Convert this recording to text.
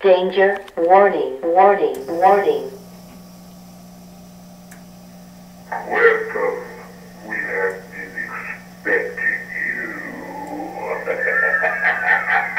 Danger, warning, warning, warning. Welcome. We have been expecting you.